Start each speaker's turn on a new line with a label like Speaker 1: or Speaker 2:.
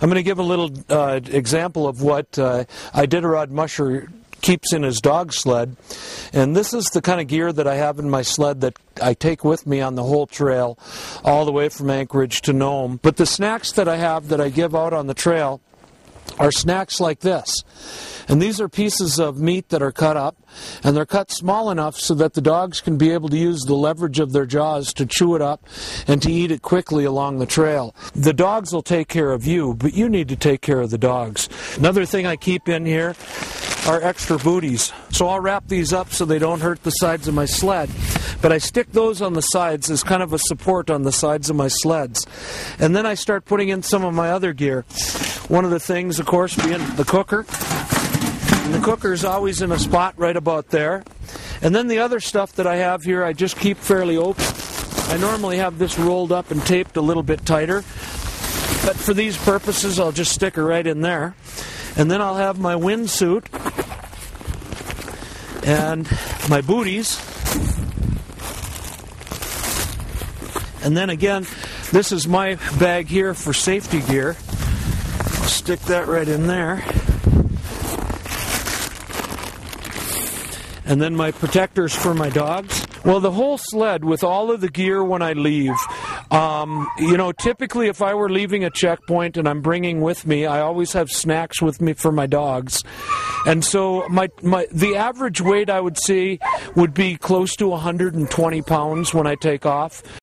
Speaker 1: I'm going to give a little uh, example of what uh, Iditarod Musher keeps in his dog sled. And this is the kind of gear that I have in my sled that I take with me on the whole trail, all the way from Anchorage to Nome. But the snacks that I have that I give out on the trail are snacks like this. And these are pieces of meat that are cut up, and they're cut small enough so that the dogs can be able to use the leverage of their jaws to chew it up and to eat it quickly along the trail. The dogs will take care of you, but you need to take care of the dogs. Another thing I keep in here are extra booties. So I'll wrap these up so they don't hurt the sides of my sled. But I stick those on the sides as kind of a support on the sides of my sleds. And then I start putting in some of my other gear. One of the things, of course, being the cooker. And the cooker is always in a spot right about there. And then the other stuff that I have here, I just keep fairly open. I normally have this rolled up and taped a little bit tighter. But for these purposes, I'll just stick it right in there. And then I'll have my windsuit and my booties. And then again, this is my bag here for safety gear. Stick that right in there. and then my protectors for my dogs. Well, the whole sled with all of the gear when I leave. Um, you know, typically if I were leaving a checkpoint and I'm bringing with me, I always have snacks with me for my dogs. And so my, my the average weight I would say would be close to 120 pounds when I take off.